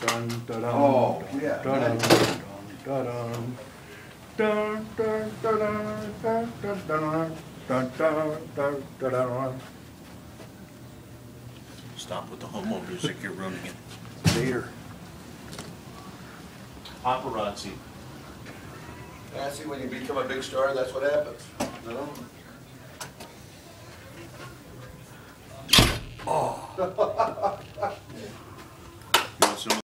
dun, dun, dun, Oh, dun, yeah, dun, dun, dun, dun, dun. Stop with the homo music, you're ruining it. Later. Paparazzi. Yeah, see when you become a big star, that's what happens, No? Oh.